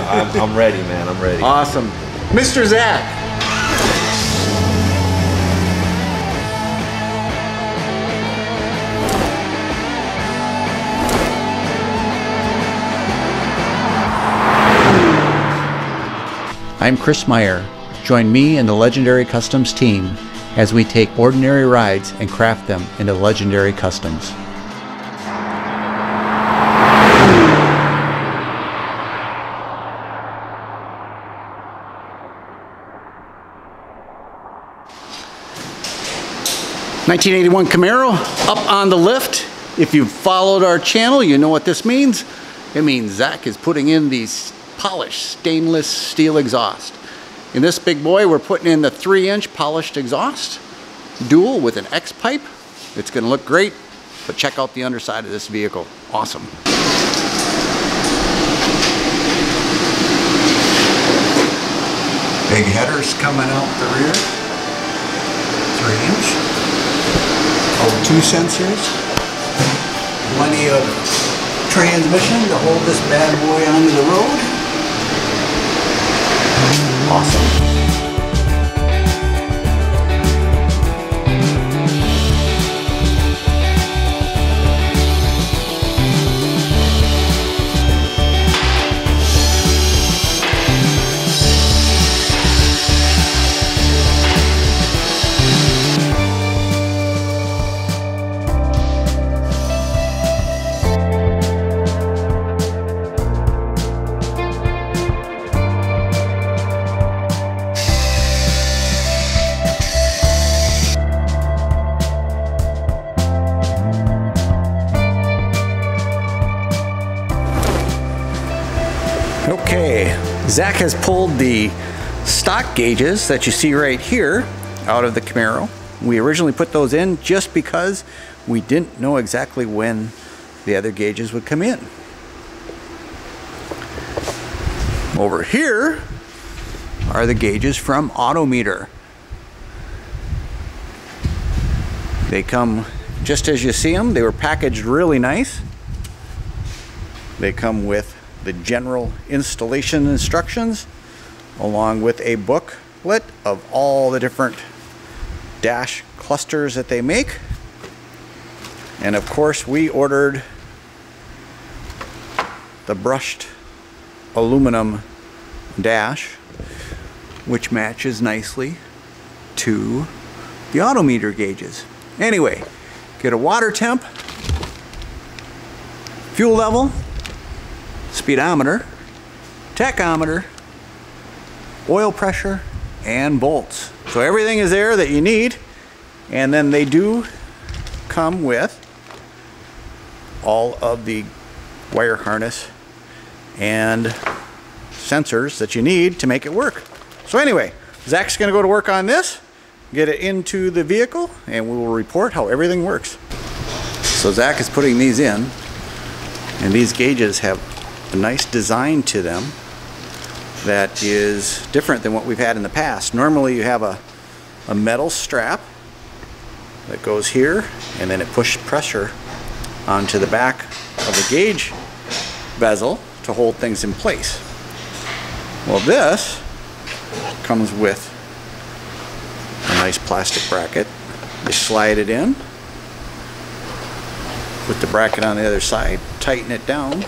I, am ready, man. I'm ready. Awesome. Mr. Zach. I'm Chris Meyer. Join me and the Legendary Customs team as we take ordinary rides and craft them into legendary customs. Nineteen eighty one Camaro up on the lift. If you've followed our channel, you know what this means. It means Zach is putting in these polished stainless steel exhaust. In this big boy, we're putting in the three inch polished exhaust, dual with an X pipe. It's gonna look great, but check out the underside of this vehicle. Awesome. Big headers coming out the rear, three inch. O2 sensors, plenty of transmission to hold this bad boy onto the road. Awesome. Zach has pulled the stock gauges that you see right here out of the Camaro. We originally put those in just because we didn't know exactly when the other gauges would come in. Over here are the gauges from Autometer. They come just as you see them. They were packaged really nice. They come with the general installation instructions along with a booklet of all the different dash clusters that they make. And of course we ordered the brushed aluminum dash which matches nicely to the autometer gauges. Anyway, get a water temp, fuel level, speedometer, tachometer, oil pressure, and bolts. So everything is there that you need. And then they do come with all of the wire harness and sensors that you need to make it work. So anyway, Zach's gonna go to work on this, get it into the vehicle, and we will report how everything works. So Zach is putting these in, and these gauges have a nice design to them that is different than what we've had in the past. Normally you have a, a metal strap that goes here and then it pushes pressure onto the back of the gauge bezel to hold things in place. Well this comes with a nice plastic bracket. You slide it in, put the bracket on the other side, tighten it down,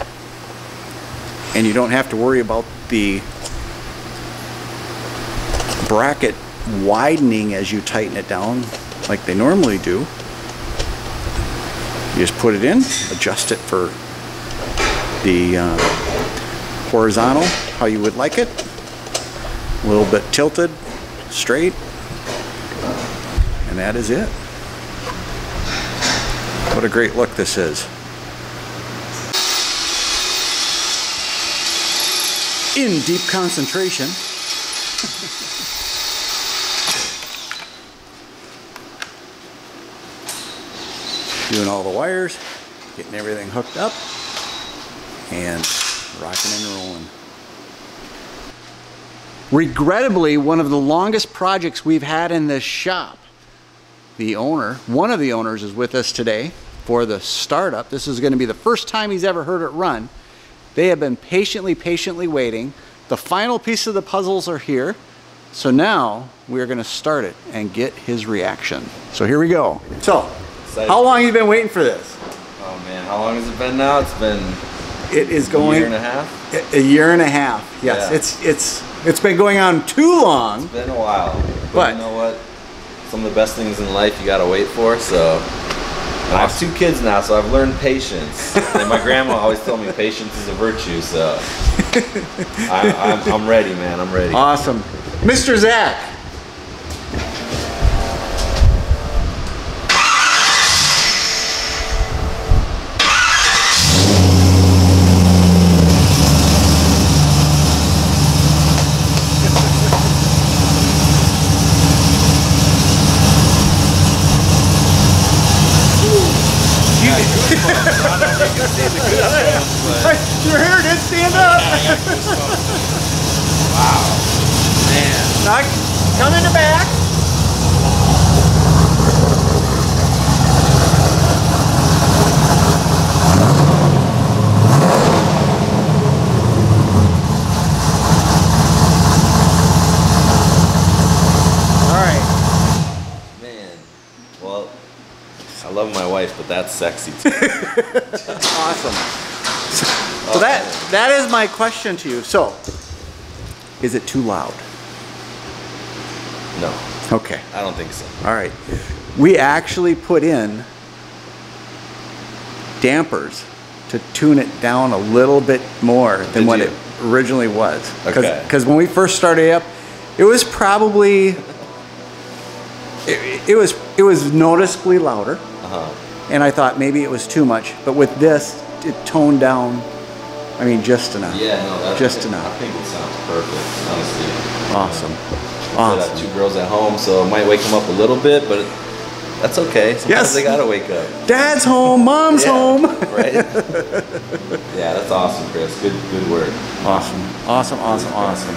and you don't have to worry about the bracket widening as you tighten it down like they normally do. You just put it in, adjust it for the uh, horizontal, how you would like it. A little bit tilted, straight, and that is it. What a great look this is. In deep concentration. Doing all the wires, getting everything hooked up, and rocking and rolling. Regrettably, one of the longest projects we've had in this shop. The owner, one of the owners is with us today for the startup. This is going to be the first time he's ever heard it run They have been patiently, patiently waiting. The final piece of the puzzles are here. So now we're going to start it and get his reaction. So here we go. So, Excited. how long have you been waiting for this? Oh man, how long has it been now? It's been It is going a year and a half. a- a year and a half. Yes, Yeah. it's it's it's been going on too long. It's been a while. But, But- you know what? Some of the best things in life you gotta wait for. So and I have two kids now, so I've learned patience. and my grandma always told me patience is a virtue. So I, I'm, I'm ready, man. I'm ready. Awesome, Mr. Zach. Up. Man. Now, come in the back. All right. Man. Well, I love my wife, but that's sexy too. Awesome. So that that is my question to you. So, is it too loud? No, Okay. I don't think so. All right. We actually put in dampers to tune it down a little bit more than Did what you? it originally was. Okay. Because when we first started up, it was probably it, it was it was noticeably louder, Uh huh. and I thought maybe it was too much. But with this, it toned down. I mean, just enough. Yeah, no, that's Just I enough. I think it sounds perfect, honestly. Awesome. I have Awesome. two girls at home, so it might wake them up a little bit, but that's okay. Sometimes Yes. they gotta wake up. Dad's home. Mom's Yeah, home. right? yeah, that's awesome, Chris. Good, good work. Awesome. Awesome. Awesome. Awesome.